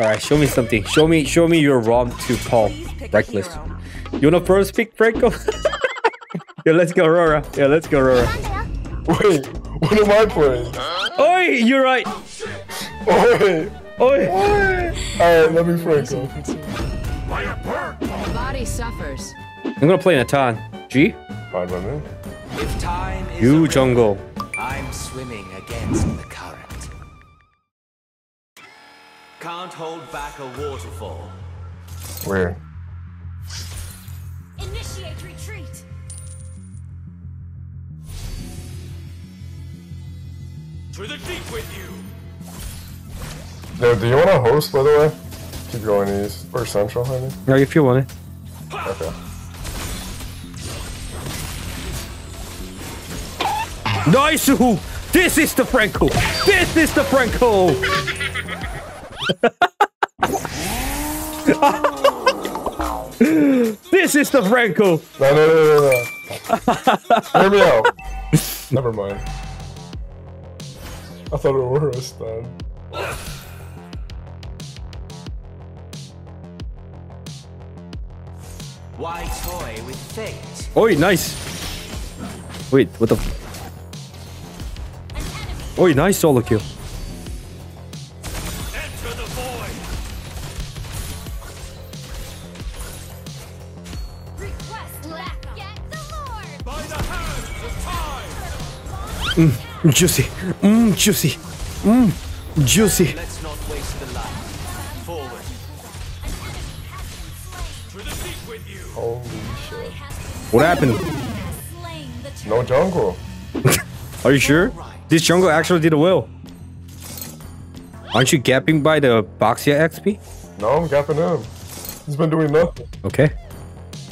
All right, show me something. Show me, show me your ROM to Paul. Reckless. You wanna first pick Franco? yeah, let's go, Aurora. Yeah, let's go, Aurora. Wait, what am I playing? Oi, you're right. Wait. Oi. Alright, let me Franco. The body suffers. I'm gonna play Natan. G. Fine by me. If time is You jungle. I'm swimming against the current. Can't hold back a waterfall. Where? Initiate retreat. To the deep with you. Yo, do you want to host, by the way? Keep going east. Or central, honey. Yeah, if you want it. Okay. Nice. Who? This is the Franco. This is the Franco. this is the Franco. No, no, no, no, no. Hear me out. Never mind. I thought it were a stun. Why toy with fate? Oi, nice. Wait, what the? Oi, nice solo kill. Hands. Juicy. Mmm, juicy. Mmm, juicy. Let's not waste the light. Forward. To the deep with you. Holy shit. What happened? No jungle. Are you sure? This jungle actually did a well. Aren't you gapping by the Baxia XP? No, I'm gapping him. He's been doing nothing. Okay.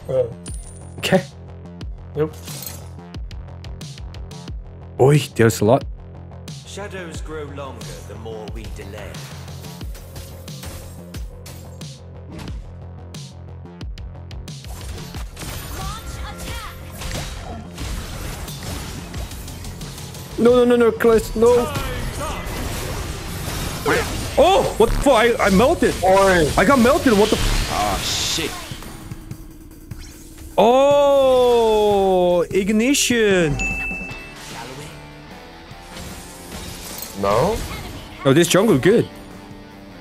Yeah. Okay. Yep. Oi, there's a lot. Shadows grow longer the more we delay. No, no, no, no, Cliss, no. Oh, what the fuck? I, I melted. Oi! I got melted. What the? Ah, shit. Oh, ignition. No? No, this jungle good.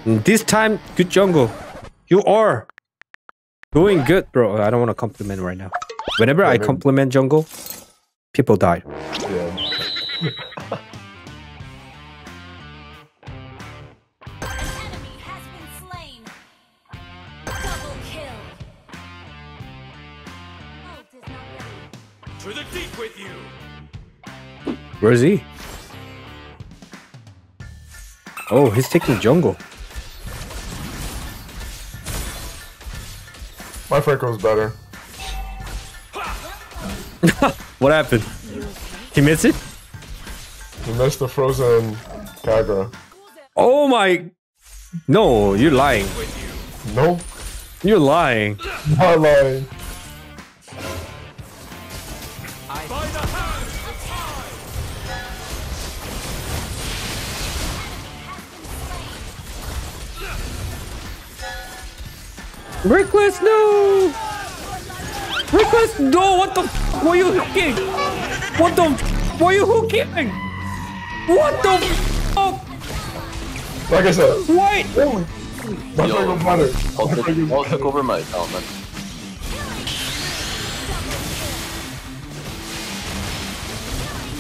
Mm, this time, good jungle. You are doing good, bro. I don't want to compliment right now. Whenever I compliment jungle, people die. Yeah. Enemy has Oh, he's taking jungle. My Franco's better. What happened? He missed it? He missed the frozen Kagura. Oh my... No, you're lying. Nope. You're lying. Not lying. Reckless, no! Reckless, no! What the f- were you hooking? What the f- were you hooking? What the f- Like I said, Wait! my Franco's better. I'll My take, Franco's I'll take over my account, man.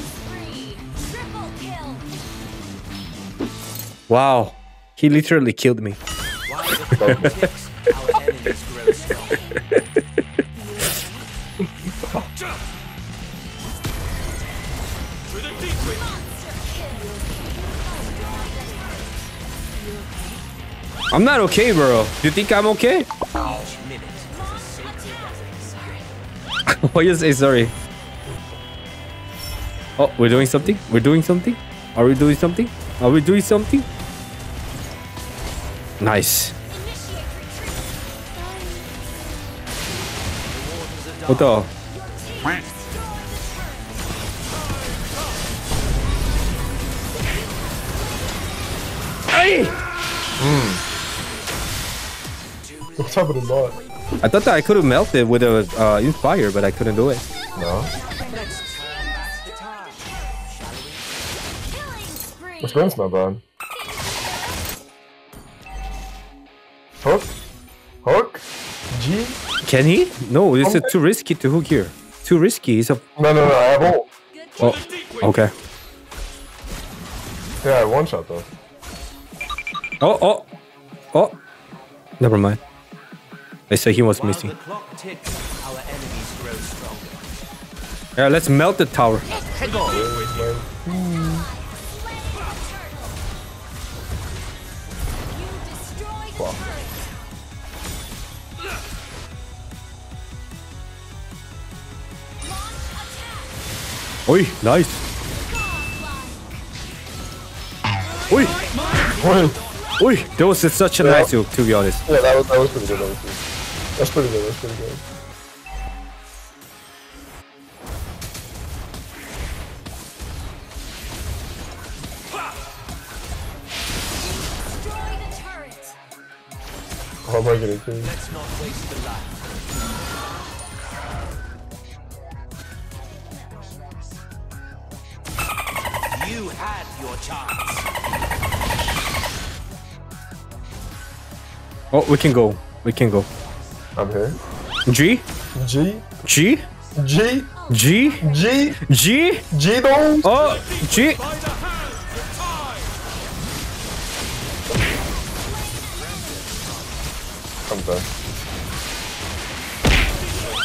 Spree. Triple kill. Wow. He literally killed me. I'm not okay, bro. Do you think I'm okay? Why you say sorry? Oh, we're doing something? We're doing something? Are we doing something? Are we doing something? Nice. What the? Hey! Hmm. What's happening not? I thought that I could have melted with a uh, inspire, but I couldn't do it. No. Let's the time, shall we? Killing spree. The spin's not bad. Hook? Hook? G? Can he? No, it's uh, too risky to hook here. Too risky. It's a. No, no, no, I have ult. Oh, okay. Yeah, I one shot though. Oh, oh, oh. Never mind. They say he was While missing. the ticks, our enemies grow stronger. Yeah, let's melt the tower. Head on. You destroyed the turret. Launch attack. Oi, nice. Oi, Wait. oi. That was such a Yeah. nice hook, to be honest. Yeah, that was, that was pretty good. That was pretty, that's pretty good. That's pretty good. Destroy. How am I getting killed? Let's not waste the life. You had your chance. Oh, we can go. We can go. I'm here. G, G? G, G? G, G? G. G though? Oh, G. I'm done.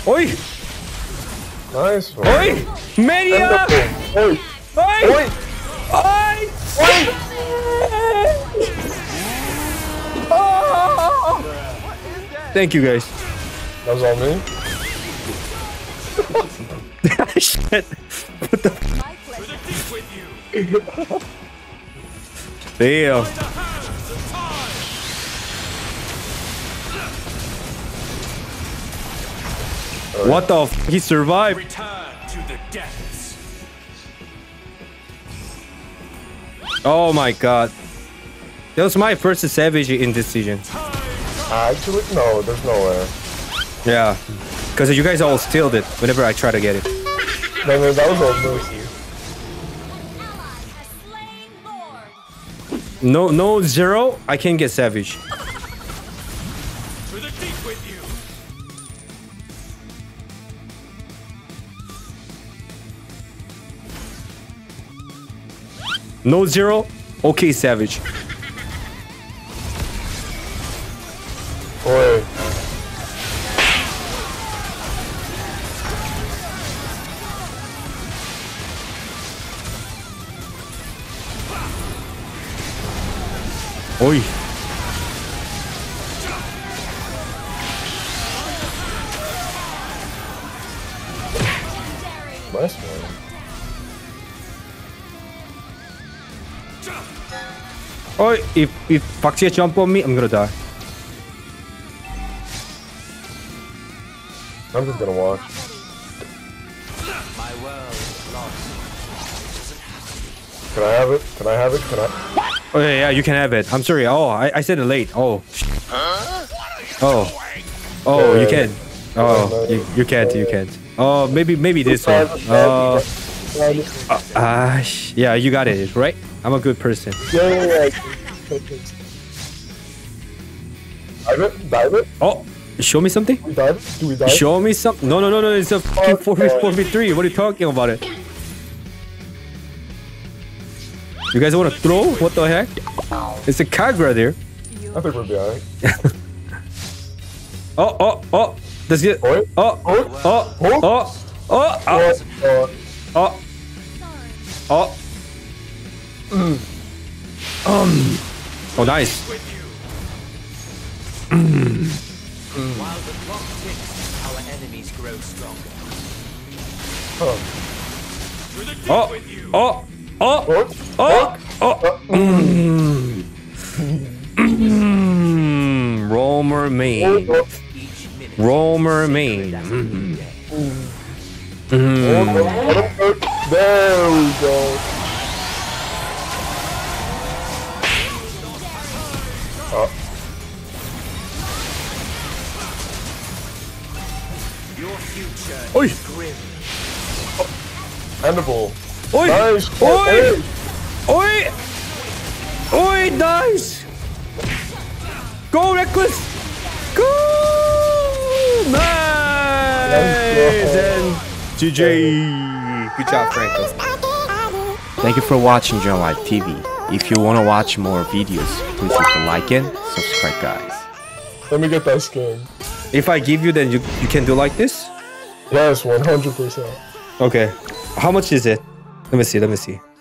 Oi, Nice one. oi. Mania. Oi! Oi, Oi! oi. Oh. Thank you guys. That was all me? Shit. My pleasure. Damn. What the f? He survived. Return to the depths. Oh my god. That was my first savage indecision. this. Actually, no, there's no way. Yeah. Because you guys all stealed it whenever I try to get it. No, no, that was all mercy. Ally has slain Lord. No no zero, I can't get savage. To the deep with you. No zero, okay savage. Oi. Legendary. Nice one. Oi, if if Foxy jump on me, I'm gonna die. I'm just gonna watch. My world is lost. Can I have it? Can I have it? Can I? Oh yeah, yeah, you can have it. I'm sorry. Oh, I, I said it late. Oh. Oh. Oh, you can. Oh, you, you can't. You can't. Oh, maybe maybe this one. Uh, ah, sh- yeah, you got it, right? I'm a good person. Yeah, yeah, yeah. Dive it? Dive it? Oh, show me something. We dive it? Do we dive? Show me some. No, no, no, no. It's a fucking 4v3. What are you talking about it? You guys want to throw? What the heck? It's a Kagura there. I think we'll be alright. Oh, oh, oh. Does it? Oi. Oh, Oi. oh, oh, oh, oh, Oh, oh, uh, oh. Um. Oh, nice. While the clock ticks, our enemies grow stronger. huh. Oh, oh, oh, Oh, oh, oh. Mm. Mm. Romer oh, me. oh, Romer me. That's Mm. day. oh, oh, oh. There we go. Uh, Your future Oi. is grim. Hannibal. Oi! Nice. Oi! Hey. Oi! Oi, nice! Go, Reckless! Go! Nice! And GG! Good job, Franco. Thank you for watching John Live TV. If you want to watch more videos, please hit the like and subscribe guys. Let me get that skin. If I give you, then you, you can do like this? Yes, 100%. Okay. How much is it? Let me see, let me see.